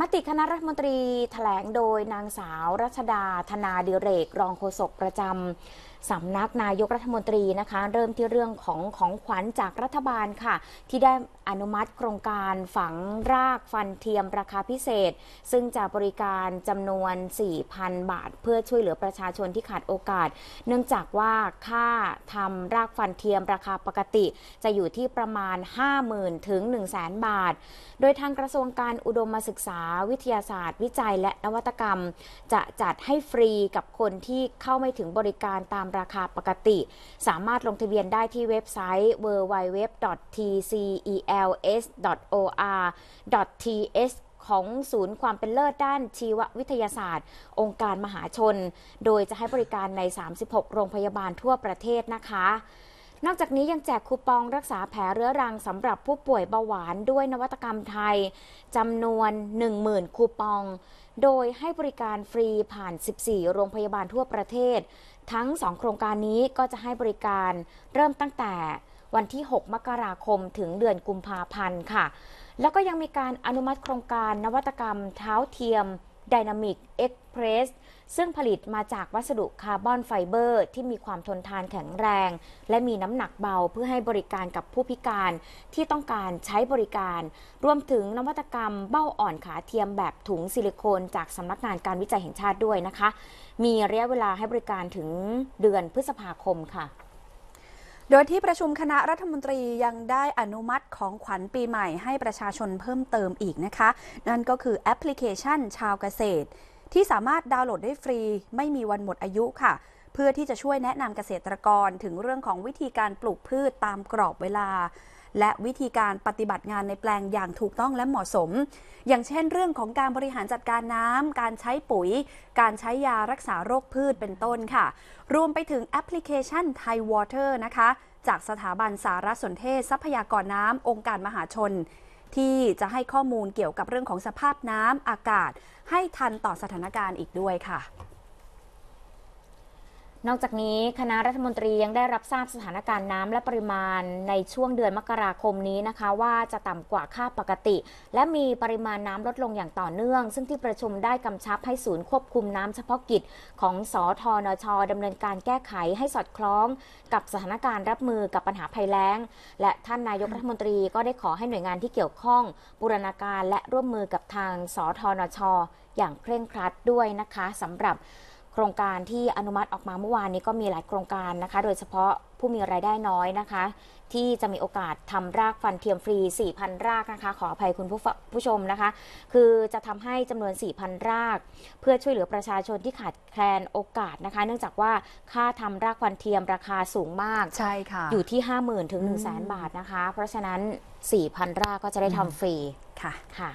มติคณะรัฐมนตรีแถลงโดยนางสาวรัชดาธนาดิเรก รองโฆษกประจำสำนักนายกรัฐมนตรีนะคะ เริ่มที่เรื่องของของขวัญจากรัฐบาลค่ะ ที่ได้อนุมัติโครงการฝังรากฟันเทียมราคาพิเศษ ซึ่งจะบริการจำนวน 4,000 บาท เพื่อช่วยเหลือประชาชนที่ขาดโอกาส เนื่องจากว่าค่าทำรากฟันเทียมราคาปกติ จะอยู่ที่ประมาณ 50,000 ถึง 100,000บาท โดยทางกระทรวงการอุดมศึกษาวิทยาศาสตร์ วิจัยและนวัตกรรม จะจัดให้ฟรีกับคนที่เข้าไม่ถึงบริการตามราคาปกติ สามารถลงทะเบียนได้ที่เว็บไซต์ www.tcels.or.th ของศูนย์ความเป็นเลิศด้านชีววิทยาศาสตร์ องค์การมหาชน โดยจะให้บริการใน 36 โรงพยาบาลทั่วประเทศนะคะ นอกจากนี้ยังแจกคูปองรักษาแผลเรื้อรังสำหรับผู้ป่วยเบาหวานด้วยนวัตกรรมไทยจำนวน 10,000 คูปอง โดยให้บริการฟรีผ่าน 14 โรงพยาบาลทั่วประเทศ ทั้ง 2 โครงการนี้ก็จะให้บริการเริ่มตั้งแต่วันที่ 6 มกราคมถึงเดือนกุมภาพันธ์ค่ะ แล้วก็ยังมีการอนุมัติโครงการนวัตกรรมเท้าเทียม Dynamic Express ซึ่งผลิตมาจากวัสดุคาร์บอนไฟเบอร์ ที่มีความทนทานแข็งแรง และมีน้ำหนักเบาเพื่อให้บริการกับผู้พิการที่ต้องการใช้บริการ รวมถึงนวัตกรรมเบ้าอ่อนขาเทียมแบบถุงซิลิโคน จากสำนักงานการวิจัยแห่งชาติด้วยนะคะ มีระยะเวลาให้บริการถึงเดือนพฤษภาคมค่ะ โดยที่ประชุมคณะรัฐมนตรียังได้อนุมัติของขวัญปีใหม่ให้ประชาชนเพิ่มเติมอีกนะคะ นั่นก็คือแอปพลิเคชันชาวเกษตร ที่สามารถดาวน์โหลดได้ฟรี ไม่มีวันหมดอายุค่ะ เพื่อที่จะช่วยแนะนำเกษตรกรถึงเรื่องของวิธีการปลูกพืชตามกรอบเวลา และวิธีการปฏิบัติงานในแปลงอย่างถูกต้องและเหมาะสม อย่างเช่น เรื่องของการบริหารจัดการน้ำการใช้ปุ๋ย การใช้ยารักษาโรคพืชเป็นต้นค่ะ รวมไปถึงแอปพลิเคชัน Thai Water นะคะจากสถาบันสารสนเทศทรัพยากรน้ำองค์การมหาชน ที่จะให้ข้อมูลเกี่ยวกับเรื่องของสภาพน้ำอากาศ ให้ทันต่อสถานการณ์อีกด้วยค่ะ นอกจากนี้คณะรัฐมนตรียังได้รับทราบสถานการณ์น้ำและปริมาณในช่วงเดือนมกราคมนี้นะคะ ว่าจะต่ำกว่าค่าปกติ และมีปริมาณน้ำลดลงอย่างต่อเนื่อง ซึ่งที่ประชุมได้กำชับให้ศูนย์ควบคุมน้ำเฉพาะกิจ ของสอทอนชดำเนินการแก้ไขให้สอดคล้อง กับสถานการณ์รับมือกับปัญหาภัยแล้ง และท่านนายกรัฐมนตรีก็ได้ขอให้หน่วยงานที่เกี่ยวข้องบูรณาการและร่วมมือกับทางสอทอนชอย่างเคร่งครัดด้วยนะคะสำหรับ โครงการที่อนุมัติออกมาเมื่อวานนี้ก็มีหลายโครงการนะคะ โดยเฉพาะผู้มีรายได้น้อยนะคะ ที่จะมีโอกาสทำรากฟันเทียมฟรี 4,000 รากนะคะ ขออภัยคุณผู้ฟผู้ชมนะคะ คือจะทำให้จำนวน 4,000 ราก เพื่อช่วยเหลือประชาชนที่ขาดแคลนโอกาสนะคะ เนื่องจากว่าค่าทำรากฟันเทียมราคาสูงมากใช่ค่ะอยู่ที่ 50,000 ถึง 1 0 0 0 0 0 บาทนะคะ เพราะฉะนั้น 4,000 รากก็จะได้ทำฟรีค่ะค่ะ